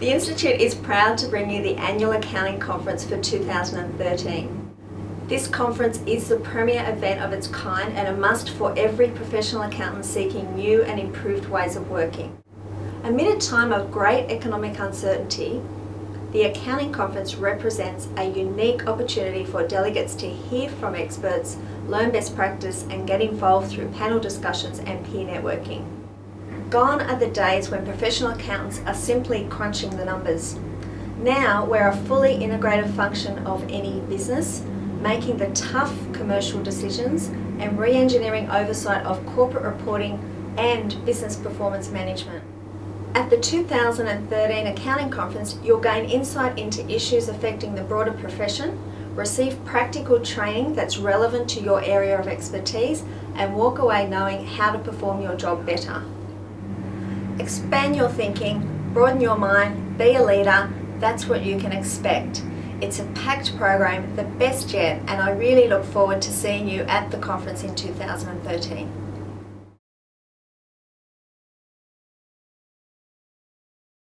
The Institute is proud to bring you the annual accounting conference for 2013. This conference is the premier event of its kind and a must for every professional accountant seeking new and improved ways of working. Amid a time of great economic uncertainty, the Accounting Conference represents a unique opportunity for delegates to hear from experts, learn best practice and get involved through panel discussions and peer networking. Gone are the days when professional accountants are simply crunching the numbers. Now we're a fully integrated function of any business, making the tough commercial decisions and re-engineering oversight of corporate reporting and business performance management. At the 2013 Accounting Conference, you'll gain insight into issues affecting the broader profession, receive practical training that's relevant to your area of expertise, and walk away knowing how to perform your job better. Expand your thinking, broaden your mind, be a leader, that's what you can expect. It's a packed program, the best yet, and I really look forward to seeing you at the conference in 2013.